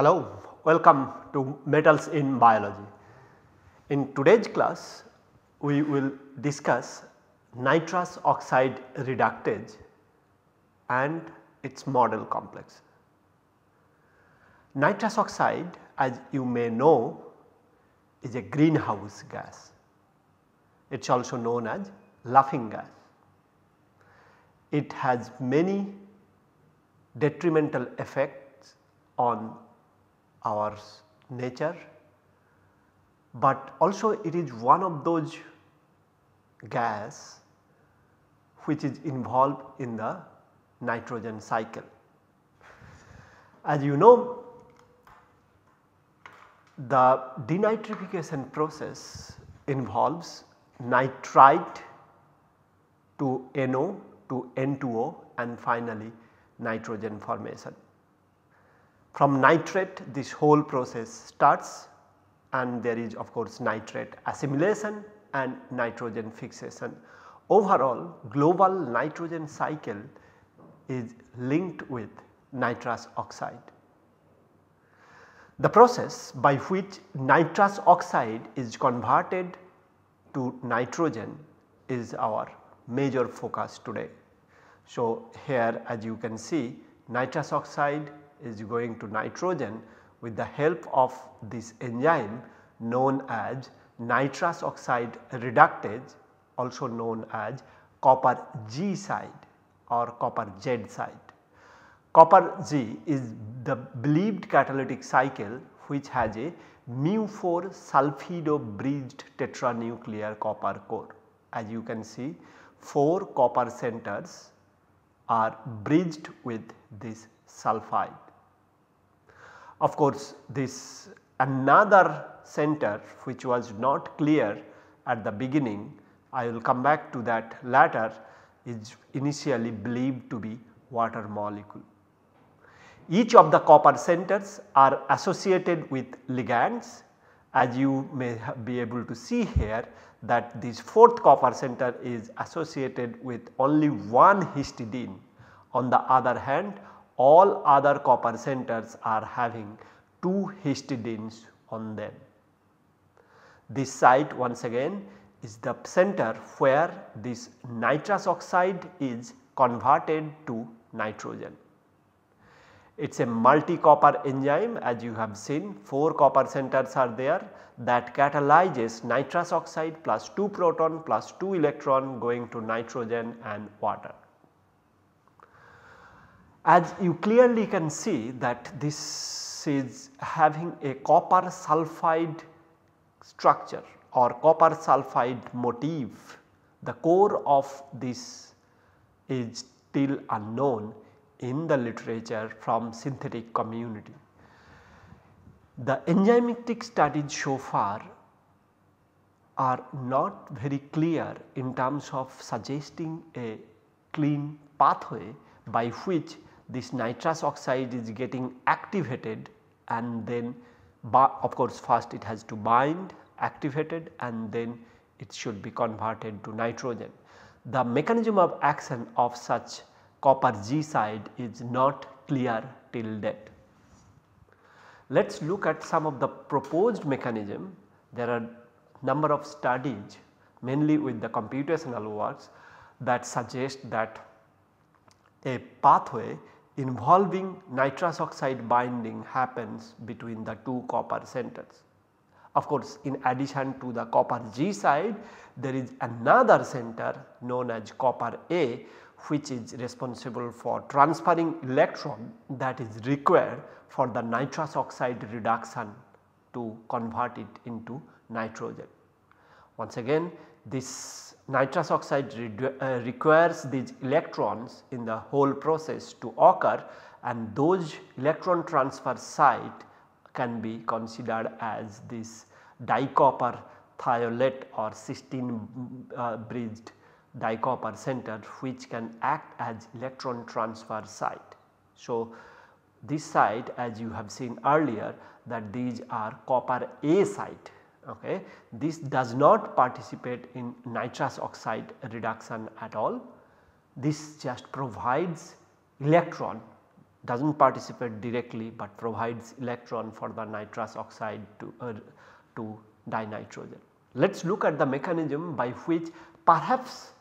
Hello, welcome to Metals in Biology. In today's class, we will discuss nitrous oxide reductase and its model complex. Nitrous oxide as you may know is a greenhouse gas. It is also known as laughing gas. It has many detrimental effects on our nature, but also it is one of those gas which is involved in the nitrogen cycle. As you know the denitrification process involves nitrite to NO to N2O and finally nitrogen formation. From nitrate this whole process starts and there is of course nitrate assimilation and nitrogen fixation. Overall global nitrogen cycle is linked with nitrous oxide. The process by which nitrous oxide is converted to nitrogen is our major focus today. So, here as you can see nitrous oxide is going to nitrogen with the help of this enzyme known as nitrous oxide reductase also known as copper Z side or copper Z side. Copper Z is the believed catalytic cycle which has a mu 4 sulfido bridged tetranuclear copper core. As you can see 4 copper centers are bridged with this sulphide. Of course, this another center which was not clear at the beginning I will come back to that later is initially believed to be water molecule. Each of the copper centers are associated with ligands as you may be able to see here that this fourth copper center is associated with only one histidine. On the other hand all other copper centers are having two histidines on them. This site once again is the center where this nitrous oxide is converted to nitrogen. It is a multi copper enzyme as you have seen 4 copper centers are there that catalyzes nitrous oxide plus 2 proton plus 2 electron going to nitrogen and water. As you clearly can see that this is having a copper sulphide structure or copper sulphide motif. The core of this is still unknown in the literature from synthetic community. The enzymatic studies so far are not very clear in terms of suggesting a clean pathway by which this nitrous oxide is getting activated and then of course first it has to bind activated and then it should be converted to nitrogen. The mechanism of action of such copper Z side is not clear till date. Let us look at some of the proposed mechanism. There are number of studies mainly with the computational works that suggest that a pathway involving nitrous oxide binding happens between the two copper centers. Of course, in addition to the copper Z side there is another center known as copper A which is responsible for transferring electron that is required for the nitrous oxide reduction to convert it into nitrogen. Once again this nitrous oxide uh, requires these electrons in the whole process to occur and those electron transfer site can be considered as this dicopper thiolate or cysteine uh, bridged dicopper center which can act as electron transfer site. So, this site as you have seen earlier that these are copper A site okay. This does not participate in nitrous oxide reduction at all. This just provides electron does not participate directly but provides electron for the nitrous oxide to, uh, to dinitrogen. Let us look at the mechanism by which perhaps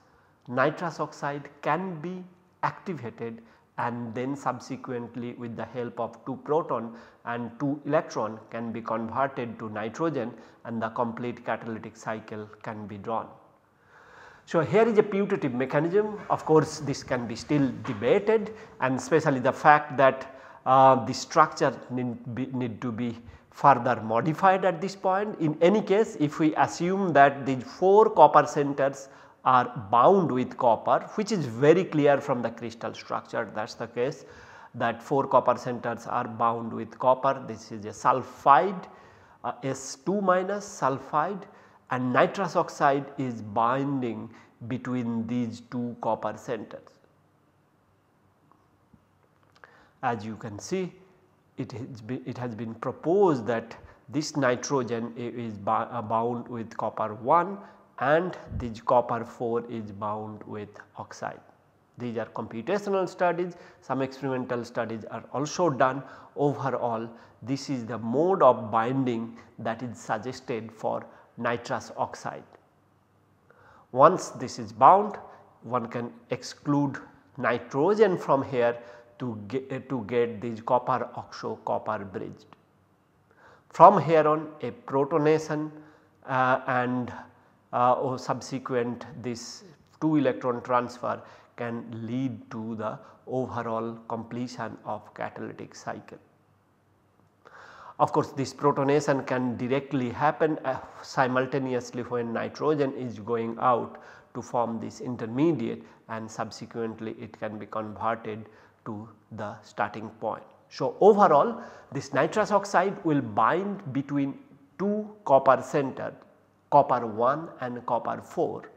nitrous oxide can be activated and then subsequently with the help of 2 proton and 2 electron can be converted to nitrogen and the complete catalytic cycle can be drawn. So, here is a putative mechanism of course this can be still debated and especially the fact that uh, the structure need, be, need to be further modified at this point. In any case if we assume that these 4 copper centers are bound with copper which is very clear from the crystal structure that is the case that 4 copper centers are bound with copper this is a sulphide uh, S2 minus sulphide and nitrous oxide is binding between these two copper centers. As you can see it has been, it has been proposed that this nitrogen is uh, bound with copper 1 and this copper 4 is bound with oxide. These are computational studies, some experimental studies are also done overall this is the mode of binding that is suggested for nitrous oxide. Once this is bound one can exclude nitrogen from here to get, to get this copper oxo copper bridged. From here on a protonation uh, and or subsequent this 2 electron transfer can lead to the overall completion of catalytic cycle. Of course, this protonation can directly happen uh, simultaneously when nitrogen is going out to form this intermediate and subsequently it can be converted to the starting point. So, overall this nitrous oxide will bind between two copper centers copper 1 and copper 4.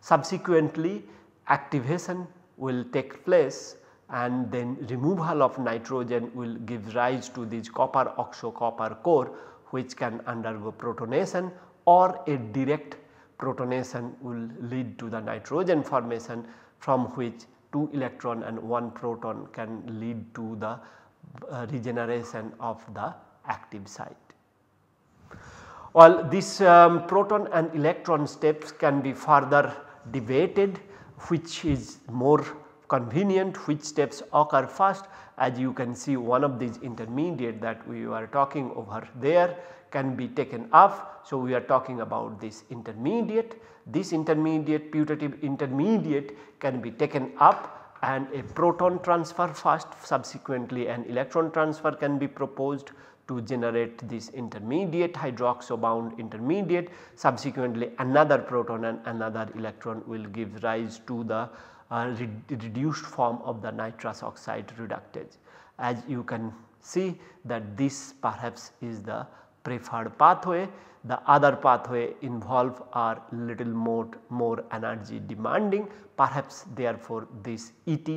Subsequently activation will take place and then removal of nitrogen will give rise to this copper oxo copper core which can undergo protonation or a direct protonation will lead to the nitrogen formation from which 2 electron and 1 proton can lead to the uh, regeneration of the active site. Well, this um, proton and electron steps can be further debated which is more convenient which steps occur first. As you can see one of these intermediate that we were talking over there can be taken up. So, we are talking about this intermediate. This intermediate putative intermediate can be taken up and a proton transfer first. Subsequently an electron transfer can be proposed to generate this intermediate hydroxo bound intermediate. Subsequently another proton and another electron will give rise to the uh, re reduced form of the nitrous oxide reductase. As you can see that this perhaps is the preferred pathway. The other pathway involved are little more, more energy demanding. Perhaps therefore this ET,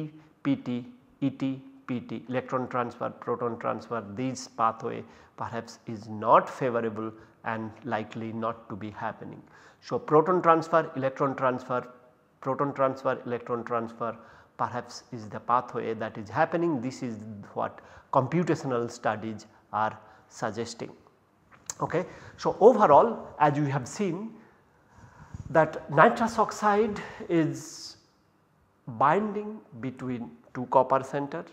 PT, ET, PT electron transfer, proton transfer these pathway perhaps is not favorable and likely not to be happening. So, proton transfer, electron transfer, proton transfer, electron transfer perhaps is the pathway that is happening this is what computational studies are suggesting. Okay. So, overall as you have seen that nitrous oxide is binding between two copper center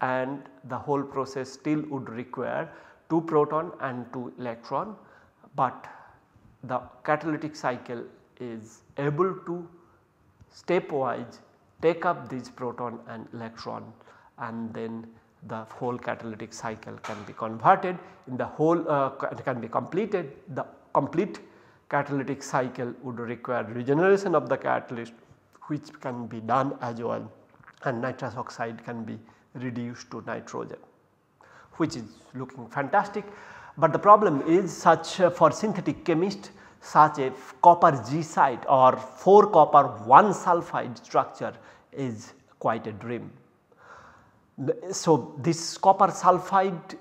and the whole process still would require 2 proton and 2 electron, but the catalytic cycle is able to stepwise take up these proton and electron and then the whole catalytic cycle can be converted in the whole uh, can be completed. The complete catalytic cycle would require regeneration of the catalyst which can be done as well and nitrous oxide can be reduced to nitrogen which is looking fantastic. But the problem is such uh, for synthetic chemist such a copper Z site or 4 copper 1 sulphide structure is quite a dream. So, this copper sulphide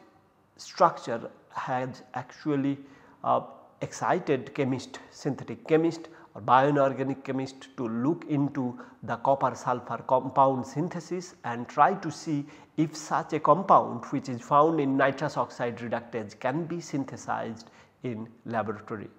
structure has actually uh, excited chemist synthetic chemist or bioinorganic chemist to look into the copper sulfur compound synthesis and try to see if such a compound which is found in nitrous oxide reductase can be synthesized in laboratory.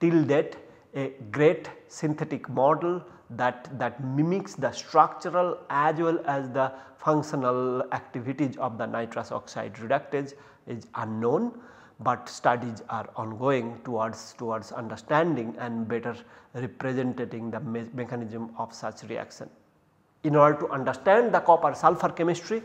Till that a great synthetic model that, that mimics the structural as well as the functional activities of the nitrous oxide reductase is unknown but studies are ongoing towards towards understanding and better representing the me mechanism of such reaction. In order to understand the copper sulfur chemistry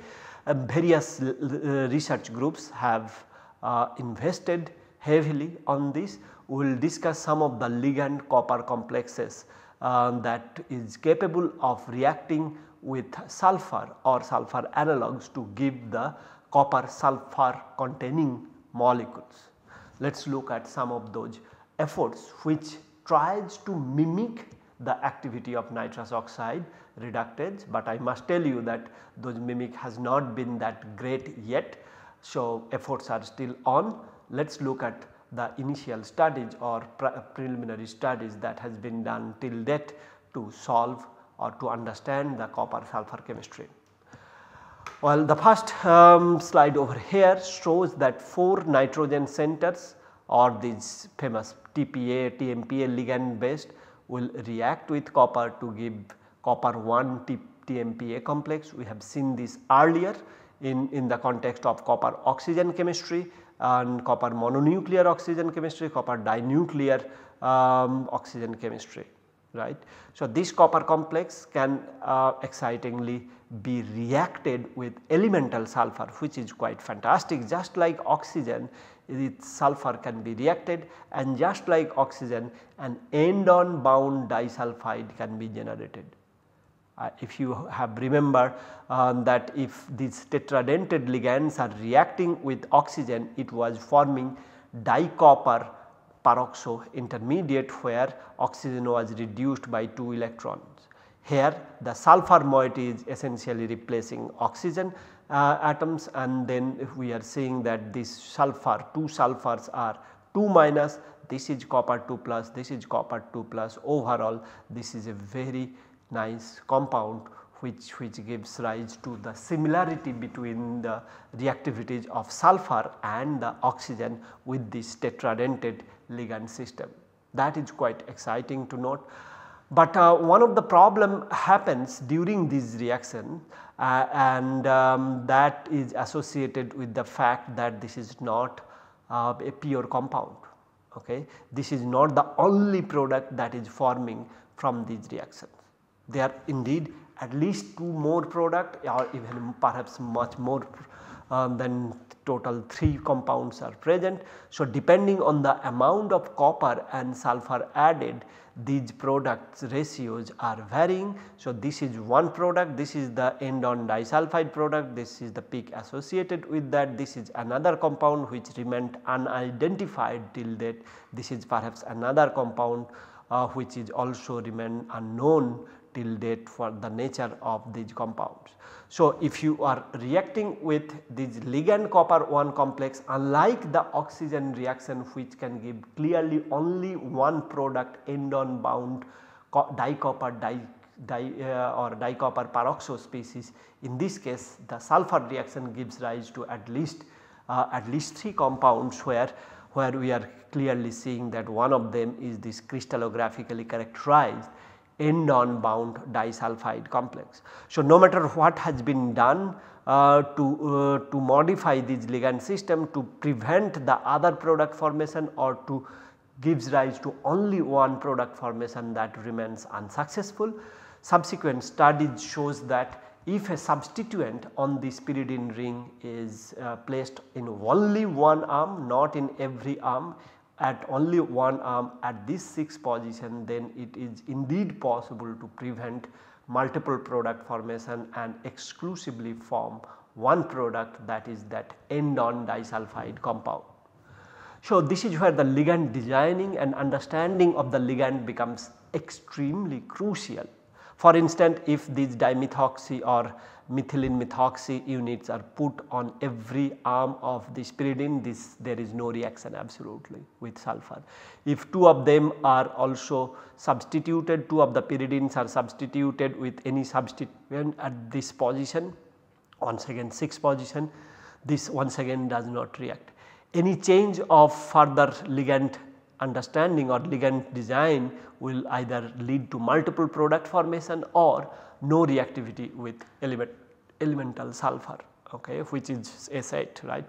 uh, various research groups have uh, invested heavily on this. We will discuss some of the ligand copper complexes uh, that is capable of reacting with sulfur or sulfur analogues to give the copper sulfur containing molecules. Let us look at some of those efforts which tries to mimic the activity of nitrous oxide reductase, but I must tell you that those mimic has not been that great yet. So, efforts are still on. Let us look at the initial studies or pre preliminary studies that has been done till date to solve or to understand the copper sulfur chemistry. Well, the first um, slide over here shows that 4 nitrogen centers or these famous TPA, TMPA ligand based will react with copper to give copper 1 T TMPA complex. We have seen this earlier in, in the context of copper oxygen chemistry and copper mononuclear oxygen chemistry, copper dinuclear um, oxygen chemistry right. So, this copper complex can uh, excitingly be reacted with elemental sulfur which is quite fantastic just like oxygen its sulfur can be reacted and just like oxygen an end on bound disulfide can be generated. Uh, if you have remember um, that if these tetradentate ligands are reacting with oxygen it was forming dicopper peroxo intermediate where oxygen was reduced by 2 electrons. Here the sulfur moiety is essentially replacing oxygen uh, atoms and then we are seeing that this sulfur 2 sulfurs are 2 minus this is copper 2 plus this is copper 2 plus overall this is a very nice compound which, which gives rise to the similarity between the reactivities of sulfur and the oxygen with this tetradentate ligand system. That is quite exciting to note. But uh, one of the problem happens during this reaction uh, and um, that is associated with the fact that this is not uh, a pure compound. Okay. This is not the only product that is forming from these reactions. There are indeed at least 2 more product or even perhaps much more um, then total 3 compounds are present. So, depending on the amount of copper and sulfur added these products ratios are varying. So, this is one product this is the end on disulfide product this is the peak associated with that this is another compound which remained unidentified till date this is perhaps another compound uh, which is also remain unknown till date for the nature of these compounds. So, if you are reacting with this ligand copper 1 complex unlike the oxygen reaction which can give clearly only one product end on bound dicopper di, di uh, or dicopper peroxo species in this case the sulfur reaction gives rise to at least uh, at least 3 compounds where where we are clearly seeing that one of them is this crystallographically characterized end on bound disulfide complex. So, no matter what has been done uh, to, uh, to modify this ligand system to prevent the other product formation or to gives rise to only one product formation that remains unsuccessful. Subsequent studies shows that if a substituent on the pyridine ring is uh, placed in only one arm not in every arm at only one arm at this 6 position then it is indeed possible to prevent multiple product formation and exclusively form one product that is that end on disulfide compound. So, this is where the ligand designing and understanding of the ligand becomes extremely crucial. For instance, if these dimethoxy or methylene methoxy units are put on every arm of the pyridine this there is no reaction absolutely with sulfur. If two of them are also substituted two of the pyridines are substituted with any substituent at this position once again 6 position this once again does not react. Any change of further ligand understanding or ligand design will either lead to multiple product formation or no reactivity with element, elemental sulfur okay, which is S8 right.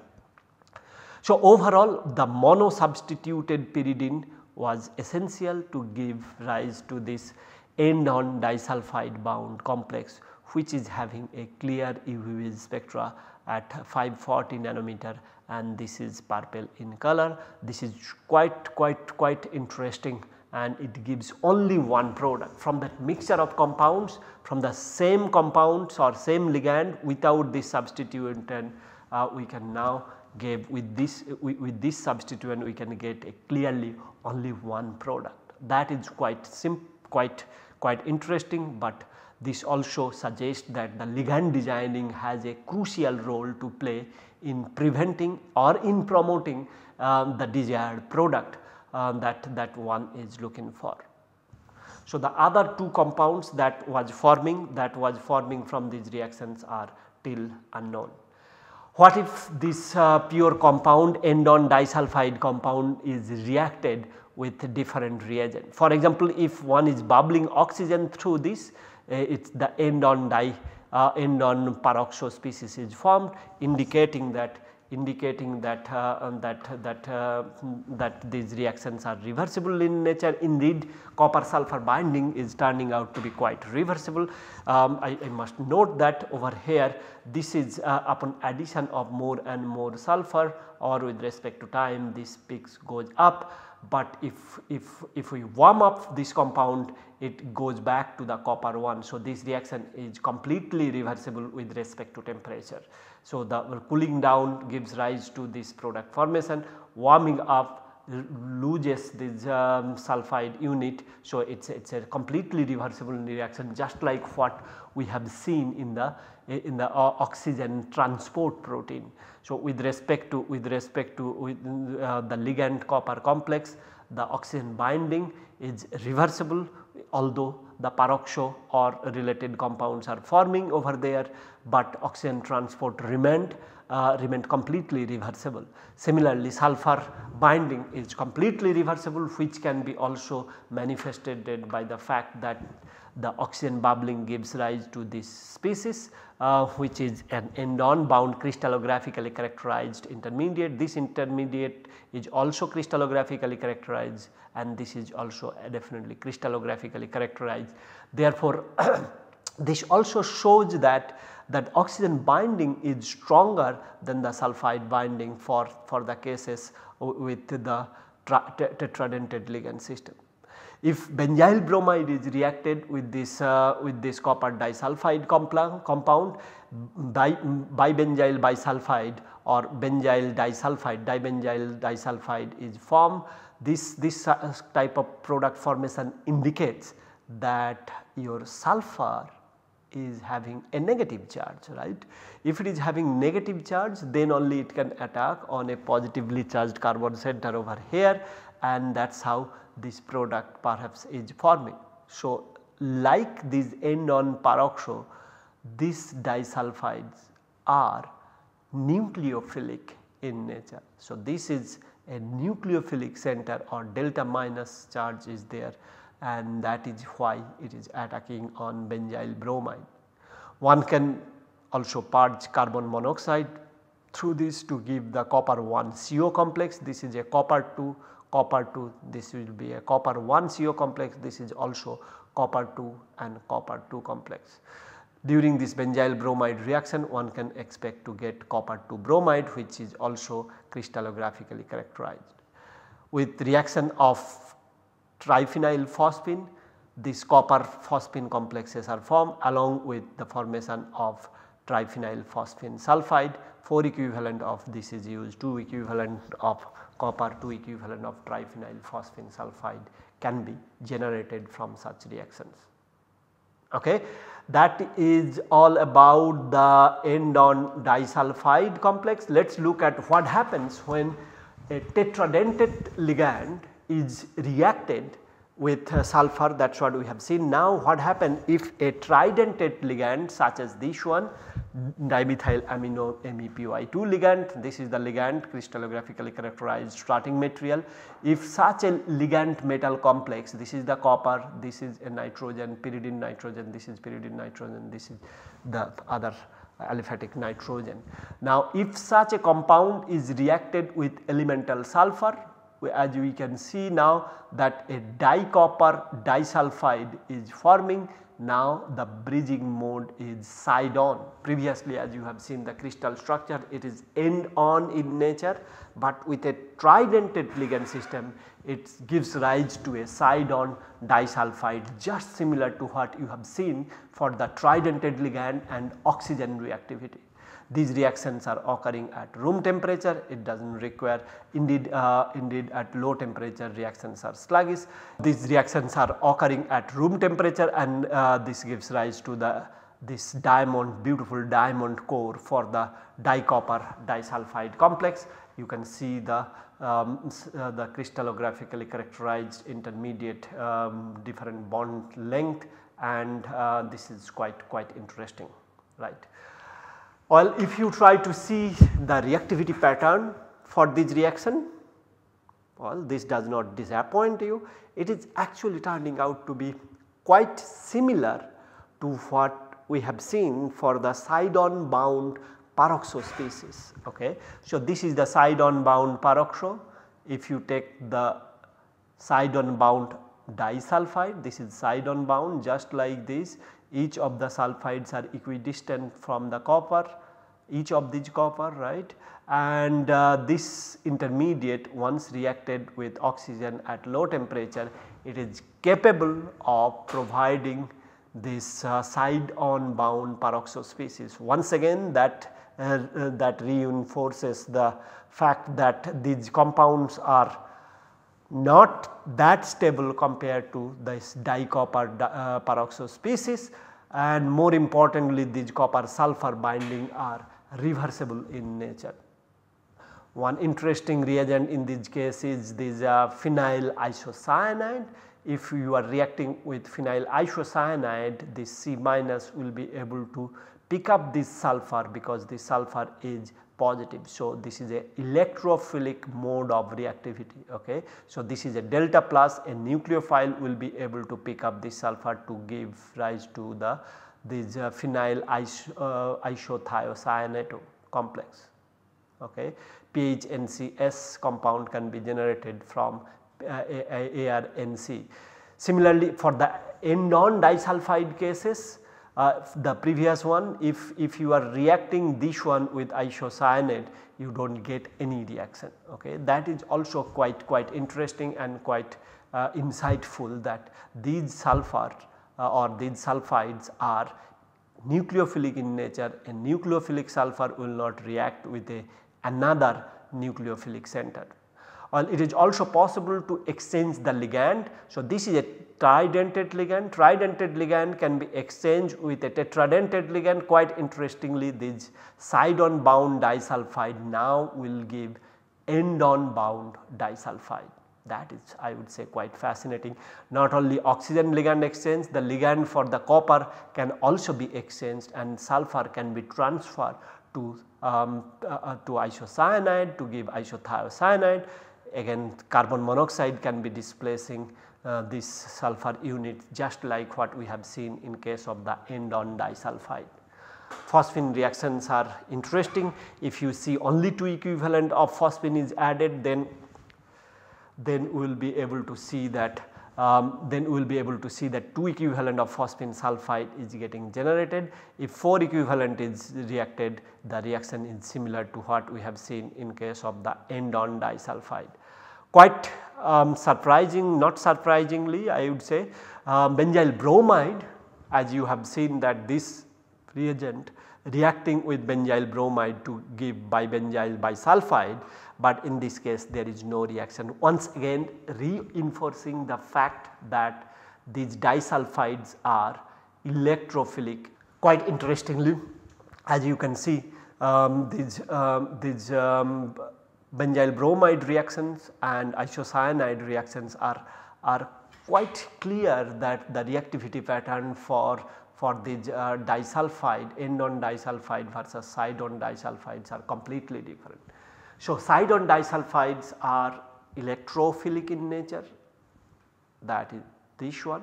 So, overall the mono substituted pyridine was essential to give rise to this end on disulfide bound complex which is having a clear UV spectra at 540 nanometer and this is purple in color. This is quite quite quite interesting and it gives only one product from that mixture of compounds from the same compounds or same ligand without this substituent and uh, we can now give with this with, with this substituent we can get a clearly only one product that is quite sim quite quite interesting but this also suggests that the ligand designing has a crucial role to play in preventing or in promoting um, the desired product um, that, that one is looking for. So, the other two compounds that was forming that was forming from these reactions are till unknown. What if this uh, pure compound endon disulfide compound is reacted with different reagent. For example, if one is bubbling oxygen through this uh, it is the end on di uh, end on peroxo species is formed indicating that indicating that uh, um, that that uh, that these reactions are reversible in nature indeed copper sulfur binding is turning out to be quite reversible. Um, I, I, must note that over here this is uh, upon addition of more and more sulfur or with respect to time this peaks goes up but if, if, if we warm up this compound it goes back to the copper one. So, this reaction is completely reversible with respect to temperature. So, the cooling down gives rise to this product formation warming up loses this um, sulfide unit. So, it is it's a completely reversible reaction just like what we have seen in the in the uh, oxygen transport protein. So, with respect to with respect to with, uh, the ligand copper complex the oxygen binding is reversible although the peroxo or related compounds are forming over there, but oxygen transport remained uh, remained completely reversible. Similarly, sulfur binding is completely reversible which can be also manifested by the fact that the oxygen bubbling gives rise to this species uh, which is an end-on bound crystallographically characterized intermediate. This intermediate is also crystallographically characterized and this is also definitely crystallographically characterized. Therefore, this also shows that that oxygen binding is stronger than the sulfide binding for, for the cases with the tetradentate ligand system. If benzyl bromide is reacted with this uh, with this copper disulfide compound bi, bibenzyl bisulfide or benzyl disulfide dibenzyl disulfide is formed this, this type of product formation indicates that your sulfur is having a negative charge right. If it is having negative charge then only it can attack on a positively charged carbon center over here and that is how this product perhaps is forming. So, like this end on peroxo these disulfides are nucleophilic in nature. So, this is a nucleophilic center or delta minus charge is there and that is why it is attacking on benzyl bromide. One can also purge carbon monoxide through this to give the copper 1 CO complex. This is a copper 2 copper 2 this will be a copper 1 CO complex this is also copper 2 and copper 2 complex. During this benzyl bromide reaction one can expect to get copper 2 bromide which is also crystallographically characterized. With reaction of triphenyl phosphine these copper phosphine complexes are formed along with the formation of triphenyl phosphine sulfide 4 equivalent of this is used 2 equivalent of copper 2 equivalent of triphenyl phosphine sulfide can be generated from such reactions. Okay. That is all about the end on disulfide complex. Let us look at what happens when a tetradentate ligand is reacted with uh, sulfur that is what we have seen. Now what happens if a tridentate ligand such as this one dimethyl amino MEPY2 ligand this is the ligand crystallographically characterized starting material. If such a ligand metal complex this is the copper this is a nitrogen pyridine nitrogen this is pyridine nitrogen this is the other aliphatic nitrogen. Now if such a compound is reacted with elemental sulfur as we can see now that a dicopper disulfide is forming now the bridging mode is side on. Previously as you have seen the crystal structure it is end on in nature but with a tridentate ligand system it gives rise to a side on disulfide just similar to what you have seen for the tridentate ligand and oxygen reactivity these reactions are occurring at room temperature it does not require indeed uh, indeed at low temperature reactions are sluggish. These reactions are occurring at room temperature and uh, this gives rise to the this diamond beautiful diamond core for the dicopper disulfide complex. You can see the um, uh, the crystallographically characterized intermediate um, different bond length and uh, this is quite quite interesting right. Well, if you try to see the reactivity pattern for this reaction, well this does not disappoint you, it is actually turning out to be quite similar to what we have seen for the side-on bound peroxo species. Okay. So, this is the side-on bound peroxo. If you take the side-on bound disulfide, this is side-on bound just like this each of the sulfides are equidistant from the copper each of these copper right and uh, this intermediate once reacted with oxygen at low temperature it is capable of providing this uh, side on bound peroxo species. Once again that uh, uh, that reinforces the fact that these compounds are not that stable compared to this dicopper uh, peroxo species and more importantly these copper sulfur binding are reversible in nature. One interesting reagent in this case is this uh, phenyl isocyanide. If you are reacting with phenyl isocyanide this C minus will be able to pick up this sulfur because the sulfur is positive. So, this is a electrophilic mode of reactivity. Okay. So, this is a delta plus a nucleophile will be able to pick up this sulfur to give rise to the this uh, phenyl uh, isothiocyanate complex. Okay. PHNCS compound can be generated from uh, ARNC. Similarly, for the non disulfide cases uh, the previous one if, if you are reacting this one with isocyanate you do not get any reaction okay. That is also quite quite interesting and quite uh, insightful that these sulfur Uh, or these sulfides are nucleophilic in nature and nucleophilic sulfur will not react with a another nucleophilic center. Well, it is also possible to exchange the ligand. So, this is a tridentate ligand, tridentate ligand can be exchanged with a tetradentate ligand quite interestingly this side on bound disulfide now will give end on bound disulfide that is I would say quite fascinating. Not only oxygen ligand exchange the ligand for the copper can also be exchanged and sulfur can be transferred to, um, uh, uh to isocyanide to give isothiocyanide again carbon monoxide can be displacing uh, this sulfur unit just like what we have seen in case of the end on disulfide. Phosphine reactions are interesting if you see only 2 equivalent of phosphine is added then then we will be able to see that um, then we will be able to see that 2 equivalent of phosphine sulfide is getting generated. If 4 equivalent is reacted the reaction is similar to what we have seen in case of the end on disulfide. Quite um, surprising not surprisingly I would say uh, benzyl bromide as you have seen that this reagent reacting with benzyl bromide to give bibenzyl bisulfide but in this case there is no reaction once again reinforcing the fact that these disulfides are electrophilic. Quite interestingly as you can see um, these, um, these um, benzyl bromide reactions and isocyanide reactions are, are quite clear that the reactivity pattern for for these uh, disulfide end on disulfide versus side on disulfides are completely different. So, side on disulfides are electrophilic in nature that is this one.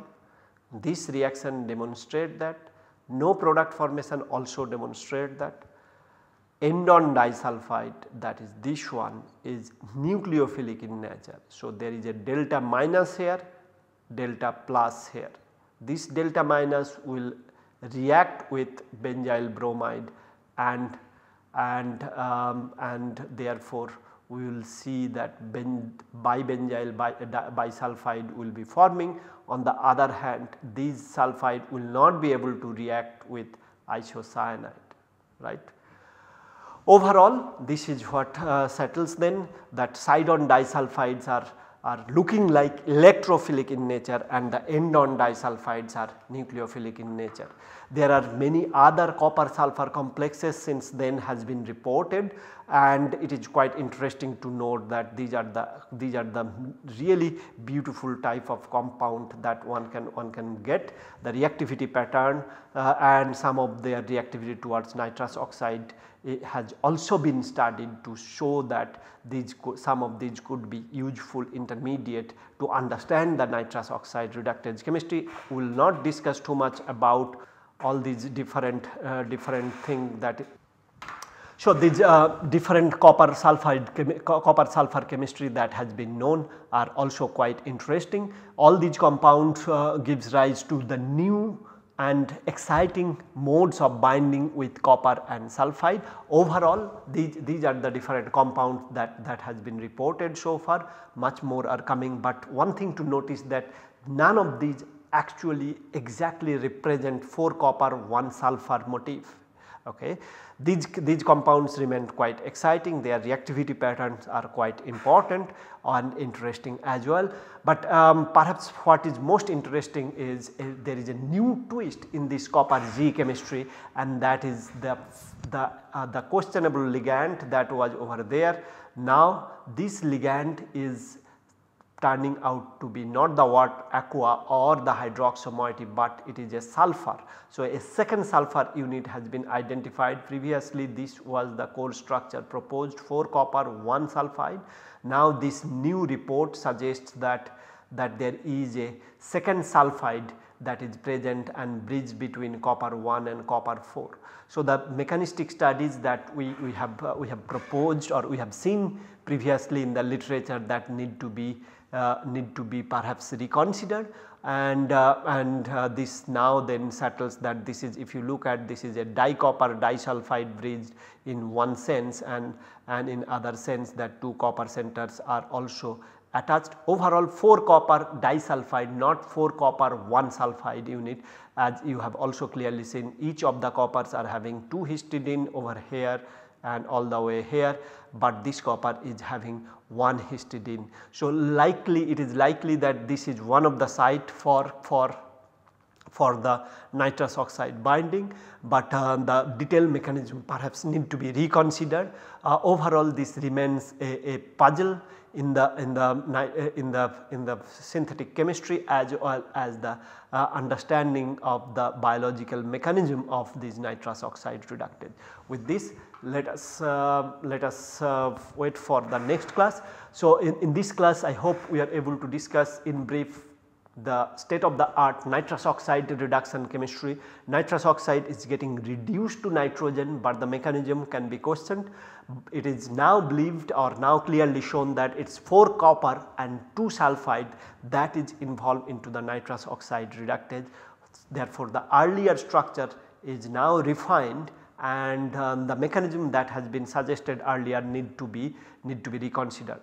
This reaction demonstrate that no product formation also demonstrate that end on disulfide that is this one is nucleophilic in nature. So, there is a delta minus here delta plus here. This delta minus will react with benzyl bromide and and um, and therefore we will see that ben, bibenzyl bi, bisulfide will be forming. On the other hand these sulfide will not be able to react with isocyanide right. Overall this is what uh, settles then that side on disulfides are are looking like electrophilic in nature and the end on disulfides are nucleophilic in nature. There are many other copper sulfur complexes since then has been reported and it is quite interesting to note that these are the these are the really beautiful type of compound that one can one can get the reactivity pattern uh, and some of their reactivity towards nitrous oxide it has also been studied to show that these some of these could be useful intermediate to understand the nitrous oxide reductase chemistry. We will not discuss too much about all these different uh, different thing that so these uh, different copper sulfide copper sulfur chemistry that has been known are also quite interesting. All these compounds uh, gives rise to the new and exciting modes of binding with copper and sulfide. Overall these, these are the different compounds that, that has been reported so far much more are coming but one thing to notice that none of these actually exactly represent 4 copper 1 sulfur motif. Okay. These, these compounds remain quite exciting their reactivity patterns are quite important and interesting as well. But um, perhaps what is most interesting is, is, there is a new twist in this copper Z chemistry and that is the, the, uh, the questionable ligand that was over there. Now this ligand is turning out to be not the wort aqua or the hydroxy moiety but it is a sulfur. So, a second sulfur unit has been identified previously this was the core structure proposed 4 copper 1 sulfide. Now this new report suggests that that there is a second sulfide that is present and bridge between copper 1 and copper 4. So, the mechanistic studies that we, we have uh, we have proposed or we have seen previously in the literature that need to be need to be perhaps reconsidered. And uh, and uh, this now then settles that this is if you look at this is a dicopper disulfide bridge in one sense and and in other sense that two copper centers are also attached. Overall 4 copper disulfide not 4 copper 1 sulfide unit. As you have also clearly seen each of the coppers are having 2 histidine over here and all the way here but this copper is having one histidine. So, likely it is likely that this is one of the site for, for, for the nitrous oxide binding, but uh, the detailed mechanism perhaps need to be reconsidered. Uh, overall this remains a, a puzzle in the in the uh, in the in the synthetic chemistry as well as the uh, understanding of the biological mechanism of these nitrous oxide reductase. With this let us uh, let us uh, wait for the next class. So, in, in this class I hope we are able to discuss in brief the state of the art nitrous oxide reduction chemistry. Nitrous oxide is getting reduced to nitrogen, but the mechanism can be questioned. It is now believed or now clearly shown that it is 4 copper and 2 sulfide that is involved into the nitrous oxide reductase. Therefore, the earlier structure is now refined and um, the mechanism that has been suggested earlier need to be need to be reconsidered.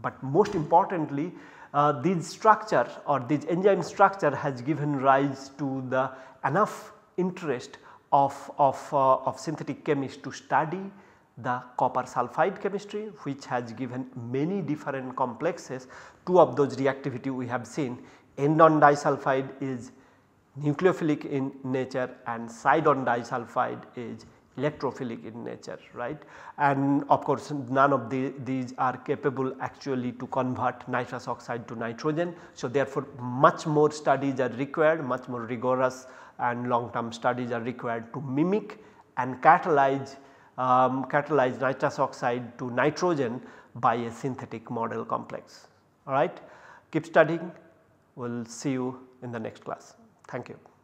But most importantly uh, this structure or this enzyme structure has given rise to the enough interest of, of, uh, of synthetic chemists to study the copper sulfide chemistry which has given many different complexes. Two of those reactivity we have seen end on disulfide is nucleophilic in nature and side-on disulfide is electrophilic in nature right and of course none of the, these are capable actually to convert nitrous oxide to nitrogen. So, therefore, much more studies are required much more rigorous and long term studies are required to mimic and catalyze um, catalyze nitrous oxide to nitrogen by a synthetic model complex alright. Keep studying we will see you in the next class. Thank you.